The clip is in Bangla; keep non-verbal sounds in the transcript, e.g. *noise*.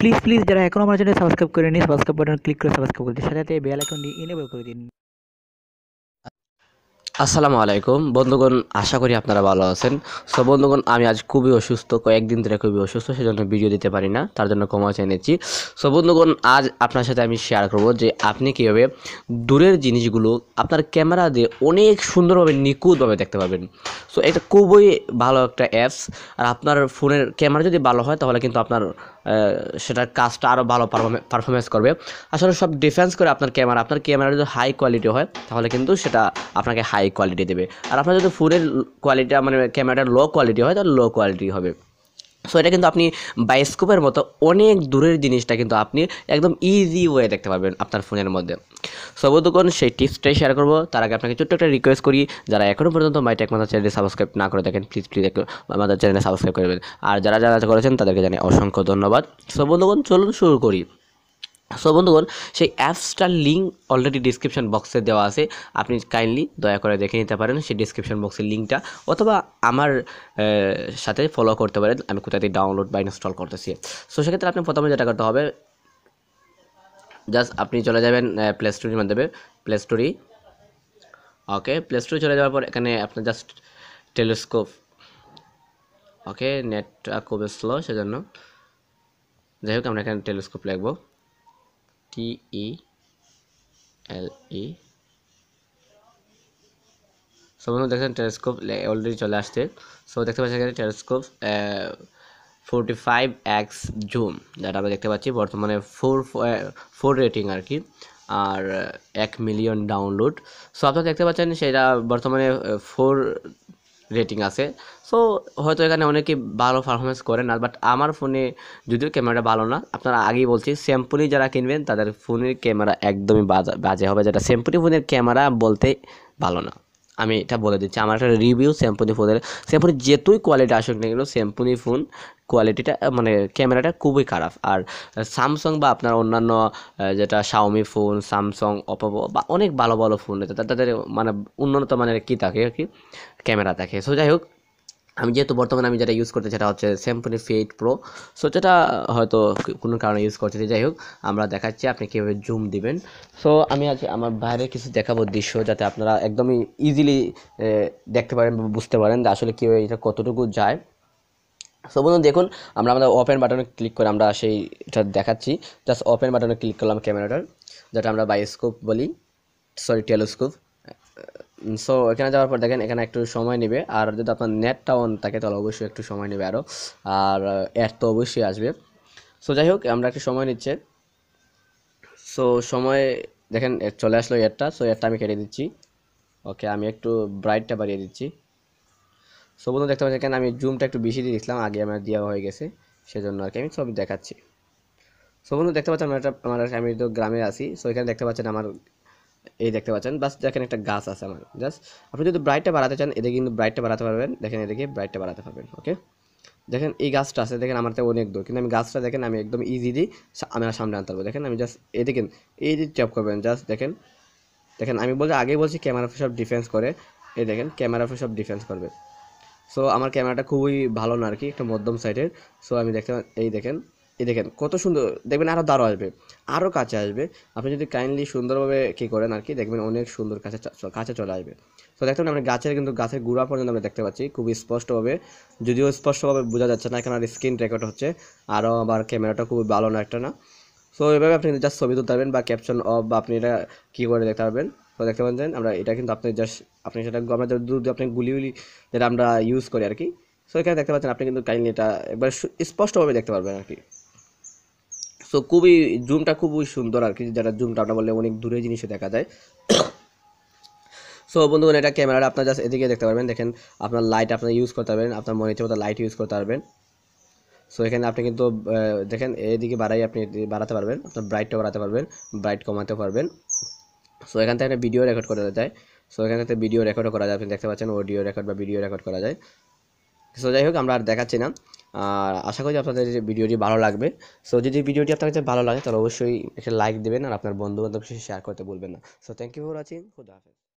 প্লিজ প্লিজ যারা এখনও আমার চ্যানেল সাবস্ক্রাইব করেনি সাবস্ক্রাইব বাটন ক্লিক করে সাবস্ক্রাইব করে দিন। সাথে সাথে বেল আইকনটি এনেবল করে দিন। আসসালামু আলাইকুম। বন্ধুগণ, আশা করি আপনারা ভালো আছেন। সো বন্ধুগণ, আমি আজ খুবই অসুস্থ। কয়েকদিন ধরে খুবই অসুস্থ, সেজন্য ভিডিও দিতে পারি না। তার জন্য ক্ষমা চেয়ে নিচ্ছি। সো বন্ধুগণ, আজ আপনার সাথে আমি শেয়ার করব যে আপনি কীভাবে দূরের জিনিসগুলো আপনার ক্যামেরা দিয়ে অনেক সুন্দরভাবে নিখুঁতভাবে দেখতে পাবেন সো এটা খুবই ভালো একটা অ্যাপস আর আপনার ফোনের ক্যামেরা যদি ভালো হয়, তাহলে কিন্তু আপনার সেটার কাজটা আরও ভালো পারফরমেন্স করবে। আসলে সব ডিফেন্স করে আপনার ক্যামেরা আপনার ক্যামেরা যদি হাই কোয়ালিটি হয়, তাহলে কিন্তু সেটা আপনাকে হাই কোয়ালিটি দেবে। আর আপনার যদি ফোনের কোয়ালিটি মানে ক্যামেরাটা লো কোয়ালিটি হয়, তাহলে লো কোয়ালিটি হবে। সো এটা কিন্তু আপনি বায়োস্কোপের মতো অনেক দূরের জিনিসটা কিন্তু আপনি একদম ইজি ওয়ে দেখতে পারবেন আপনার ফোনের মধ্যে। সো বন্ধুগণ, সেই টিপসটাই শেয়ার করব। তার আগে আপনাকে ছোট্ট একটা রিকোয়েস্ট করি। যারা এখনও পর্যন্ত মাই মাদার চ্যানেলে সাবস্ক্রাইব না করে দেখেন প্লিজ প্লিজ আমাদের চ্যানেলে সাবস্ক্রাইব করবেন আর যারা যারা করেছেন, তাদেরকে জানি অসংখ্য ধন্যবাদ। সো বন্ধুগণ, চলুন শুরু করি। সো বন্ধুগণ, সেই অ্যাপসটার লিঙ্ক অলরেডি ডিসক্রিপশন বক্সে দেওয়া আছে। আপনি কাইন্ডলি দয়া করে দেখে নিতে পারেন সেই ডিসক্রিপশন বক্সের লিঙ্কটা অথবা আমার সাথে ফলো করতে পারেন। আমি কোথা থেকে ডাউনলোড বা ইনস্টল করতেছি। সো সেক্ষেত্রে আপনি প্রথমে যেটা করতে হবে জাস্ট আপনি চলে যাবেন প্লে স্টোরের মাধ্যমে। প্লে স্টোরি ওকে প্লে স্টোরে চলে যাওয়ার পর এখানে আপনার জাস্ট টেলিস্কোপ ওকে নেটটা খুব স্লো সেজন্য। যাই হোক, আমরা এখানে টেলিস্কোপ লিখব। টি ই এল ই সো বন্ধু দেখছেন টেলিস্কোপ অলরেডি চলে আসছে। সো দেখতে পাচ্ছেন এখানে telescope forty five X zoom যেটা আমরা দেখতে পাচ্ছি। বর্তমানে ফোর ফোর রেটিং আর কি, আর এক মিলিয়ন ডাউনলোড সো আপনারা দেখতে পাচ্ছেন সেটা বর্তমানে ফোর রেটিং আছে। সো হয়তো এখানে অনেকে ভালো পারফরমেন্স করে না বাট আমার ফোনে যদিও ক্যামেরাটা ভালো না, আপনারা আগেই বলছি স্যাম্পুলি যারা কিনবেন, তাদের ফোনের ক্যামেরা একদমই বাজে বাজে হবে যেটা। স্যাম্পুলি ফোনের ক্যামেরা বলতে ভালো না। আমি এটা বলে দিচ্ছি, আমার একটা রিভিউ স্যাম্পুনি ফোনের স্যাম্পুনি যেতুই কোয়ালিটি আসুক না কিন্তু স্যাম্পুনি ফোন কোয়ালিটিটা মানে ক্যামেরাটা খুবই খারাপ। আর স্যামসাং বা আপনার অন্যান্য যেটা শাওমি ফোন স্যামসাং অপো বা অনেক ভালো ভালো ফোন রয়েছে তাদের মানে উন্নত মানের কী থাকে আর কি? ক্যামেরা থাকে। সো যাই হোক, আমি যেহেতু বর্তমানে আমি যেটা ইউজ করতে সেটা হচ্ছে স্যামসুনি ফেট প্রো সো যেটা হয়তো কোনো কারণে ইউজ করতেছি, যাই হোক, আমরা দেখাচ্ছি আপনি কীভাবে জুম দিবেন। সো আমি আজ আমার বাইরে কিছু দেখাবো দৃশ্য যাতে আপনারা একদমই ইজিলি দেখতে পারেন বুঝতে পারেন যে আসলে কীভাবে এটা কতটুকু যায়। সো বন্ধু দেখুন, আমরা আমাদের ওপেন বাটনে ক্লিক করে আমরা সেইটা দেখাচ্ছি। জাস্ট ওপেন বাটনে ক্লিক করলাম ক্যামেরাটার যেটা আমরা বায়োস্কোপ বলি। সরি টেলিস্কোপ সো এখানে যাওয়ার পর দেখেন, এখানে একটু সময় নেবে। আর যদি আপনার নেটটা অন থাকে, তাহলে অবশ্যই একটু সময় নেবে আরও আর অ্যাড তো অবশ্যই আসবে। সো যাই হোক, আমরা একটু সময় নিচ্ছে। সো সময়, দেখেন চলে আসলো এয়ারটা সো এয়ারটা আমি কেটে দিচ্ছি। ওকে আমি একটু ব্রাইটটা বাড়িয়ে দিচ্ছি। সো বন্ধু দেখতে পাচ্ছেন কেন আমি জুমটা একটু বেশি দিয়ে দিয়েছিলাম, আগে আমার দেওয়া হয়ে গেছে, সেজন্য আর কি আমি সব দেখাচ্ছি। সো বন্ধু দেখতে পাচ্ছেন একটা, আমার, আমি তো গ্রামে আছি সো এখানে দেখতে পাচ্ছেন আমার, এই দেখতে পাচ্ছেন বাস দেখেন একটা গাছ আছে আমার জাস্ট আপনি যদি ব্রাইটটা বাড়াতে চান, এদিকে কিন্তু ব্রাইটটা বাড়াতে পারবেন, দেখেন এদিকে ব্রাইটটা বাড়াতে পারবেন ওকে দেখেন এই গাছটা আছে, দেখেন আমার তো অনেক দূর, কিন্তু আমি গাছটা দেখেন আমি একদম ইজিলি আমার সামনে আনতে পারব, দেখেন আমি জাস্ট এই দেখেন এই যে ট্যাপ করবেন জাস্ট দেখেন দেখেন আমি বলছি আগেই বলছি ক্যামেরা সব ডিফেন্স করে, এই দেখেন ক্যামেরা সব ডিফেন্স করবে। সো আমার ক্যামেরাটা খুবই ভালো না আর কি একটা মধ্যম সাইডের সো আমি দেখতে এই দেখেন এই দেখেন, কত সুন্দর, দেখবেন আরও দারো আসবে আরও কাছে আসবে। আপনি যদি কাইন্ডলি সুন্দরভাবে কী করেন আর কি দেখবেন অনেক সুন্দর কাছে কাছে চলে আসবে। তো দেখতে আমরা গাছের কিন্তু গাছের গুঁড়া পর্যন্ত আমরা দেখতে পাচ্ছি খুবই স্পষ্টভাবে। যদিও স্পষ্টভাবে বোঝা যাচ্ছে না এখানে স্ক্রিন রেকর্ড হচ্ছে আরও আবার ক্যামেরাটা খুবই ভালো না একটা না। সো এভাবে আপনি জাস্ট ছবি তুলতে পারবেন বা ক্যাপশন অফ বা আপনি এটা কী করে দেখতে পারবেন। তো দেখতে পাচ্ছেন, আমরা এটা কিন্তু আপনি জাস্ট আপনি সেটা আমরা যদি আপনি গুলি গুলি যেটা আমরা ইউজ করি আর কি সো এখানে দেখতে পাচ্ছেন, আপনি কিন্তু কাইন্ডলি এটা একবার স্পষ্টভাবে দেখতে পারবেন আর কি সো খুবই জুমটা খুবই সুন্দর আর কি যেটা জুমটা আমরা বললে অনেক দূরে জিনিসে দেখা যায়। *coughs* সো বন্ধুগণ, এটা ক্যামেরাটা আপনার জাস্ট এদিকে দেখতে পারবেন। দেখেন, আপনার লাইট আপনার ইউজ করতে পারবেন, আপনার মনে হচ্ছে মতো লাইট ইউজ করতে পারবেন। সো এখানে আপনি কিন্তু দেখেন, এদিকে বাড়াই আপনি বাড়াতে পারবেন, আপনার ব্রাইটটা বাড়াতে পারবেন ব্রাইট কমাতে পারবেন। সো এখান থেকে একটা ভিডিও রেকর্ড করা যায়। সো এখান থেকে ভিডিও রেকর্ডও করা যায়। আপনি দেখতে পাচ্ছেন অডিও রেকর্ড বা ভিডিও রেকর্ড করা যায়। সো যাই হোক, আমরা আর দেখাচ্ছি না। আর আশা করি আপনাদের ভিডিওটি ভালো লাগবে। সো যদি ভিডিওটি আপনার কাছে ভালো লাগে, তাহলে অবশ্যই একটা লাইক দেবেন আর আপনার বন্ধু বান্ধব শেয়ার করতে বলবেন না। So thank you for watching খুদা হাফেজ।